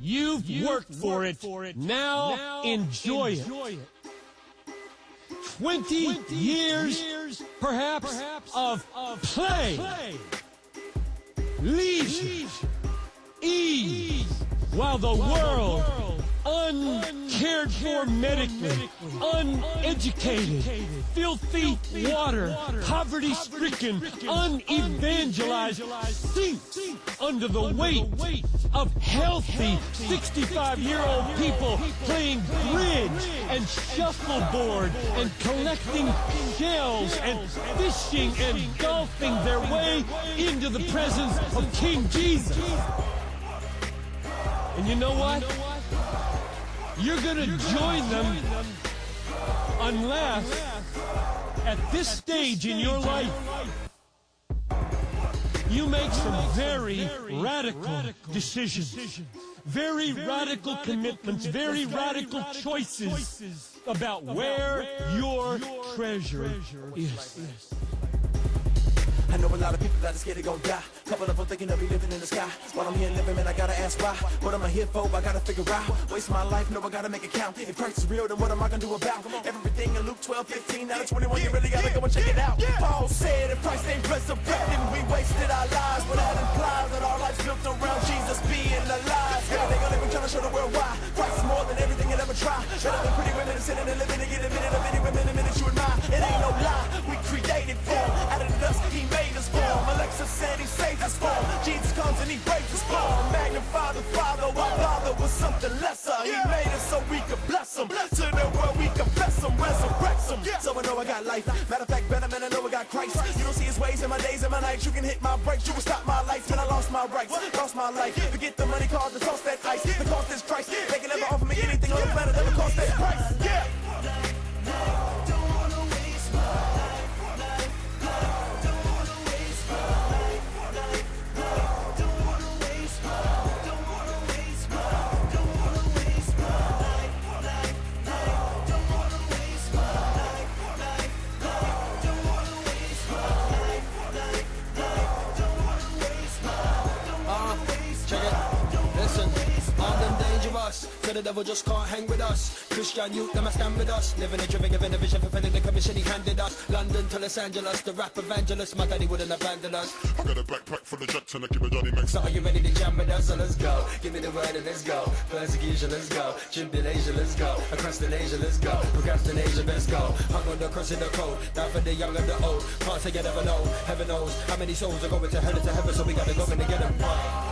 You've, worked, for, it. Now, enjoy, it. 20, years, perhaps, of, play, leisure, ease, while the world, uncared for medically, uneducated, filthy water, poverty stricken, unevangelized, sinks under the weight of healthy 65 year old people playing bridge and shuffleboard and collecting shells and fishing and golfing their way into the presence of King Jesus. And you know what? You're going to join them unless at this stage in your life you make some very radical decisions, very radical commitments, very radical choices about where your treasure is. I know a lot of people that are scared they gon' die. Couple of them thinking they'll be living in the sky. While I'm here living, man, I gotta ask why. What am I here for? I gotta figure out. Waste my life, no, I gotta make it count. If Christ is real, then what am I gonna do about everything in Luke 12, 15, out of 21? You really gotta go and check it out. Paul said, if Christ ain't resurrected, we wasted our lives. But that implies that our life's built around Jesus being alive. Everything I live, I'm trying to show the world why. Christ is more than everything you'll ever try. Better than pretty women and sitting and living to get a minute of any women, a minute you admire. It ain't no lie, we created for. Out of the dust, he made us for him. Alexa said he saved us for. Jesus comes and he breaks us for. Magnify the Father, our Father was something lesser. He made us so we could bless him. To the world we confess him, resurrect him. So I know I got life. Matter of fact, better man, I know I got Christ. You don't see his ways in my days and my nights. You can hit my brakes, you can stop my life. Man, I lost my rights, lost my life. Forget the money, cause the toss that ice. The cost is Christ. They can never offer me anything on the planet that would cost that price. So the devil just can't hang with us. Christian youth, them a stand with us. Living a driven, giving a vision, fulfilling the commission he handed us. London to Los Angeles, the rap evangelist. My daddy wouldn't abandon us. I got a backpack full of Jackson, I keep a Johnny Max. So are you ready to jam with us? So let's go. Give me the word and let's go. Persecution, let's go. Tribulation, let's go. Procrastination, let's go. Procrastination, let's go. Hung on the cross in the cold. Die for the young and the old. Can't say you never know. Heaven knows how many souls are going to hell and to heaven. So we gotta go and get them.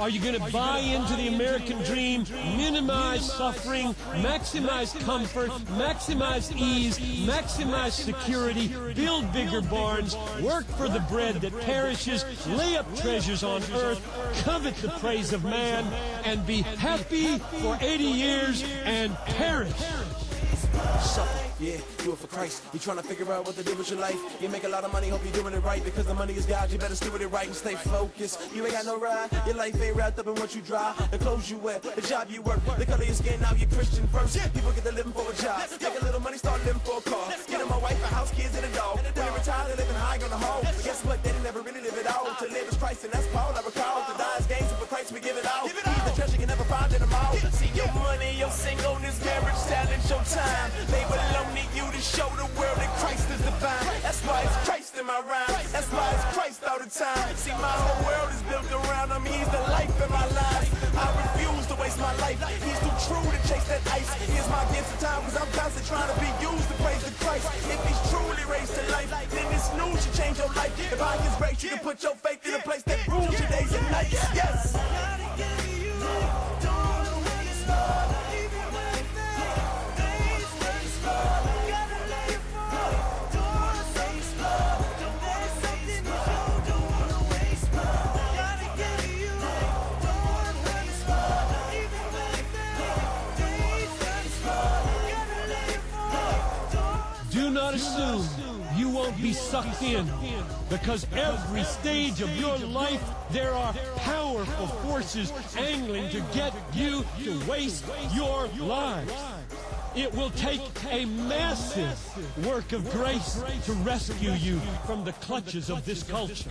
Are you going to buy into the American dream, minimize suffering, maximize comfort, maximize ease, maximize security, build bigger barns, work for the bread that perishes, lay up treasures on earth, covet the praise of man, and be happy for 80 years and perish? Suffer, yeah, do it for Christ. You trying to figure out what to do with your life. You make a lot of money, hope you're doing it right. Because the money is God, you better steward it right and stay focused. You ain't got no ride, your life ain't wrapped up in what you drive. The clothes you wear, the job you work, the color your skin, now you're Christian first. People get to living for a job. Make a little money, start living for a car. Get a wife, a house, kids, and a dog. When they retire, they're living high on the hole. But guess what? They didn't never really live it all. To live is Christ, and that's Paul. I recall to die is gain, so for Christ we give it all. He's the treasure See your money, your singleness, marriage, talent, your time. They belong to you to show the world that Christ is divine. That's why it's Christ in my rhyme. That's why it's Christ all the time. See, my whole world is built around him. He's the life in my life. I refuse to waste my life. He's too true to chase that ice. Here's my gift of time, cause I'm constantly trying to be used to praise the Christ. If he's truly raised to life, then this news should change your life. If I his break, you can put your faith in a place that rules your days and nights. Yes. Be sucked in because every stage of your life there are powerful forces angling to get you to waste your lives. It will take a massive work of grace to rescue you from the clutches of this culture.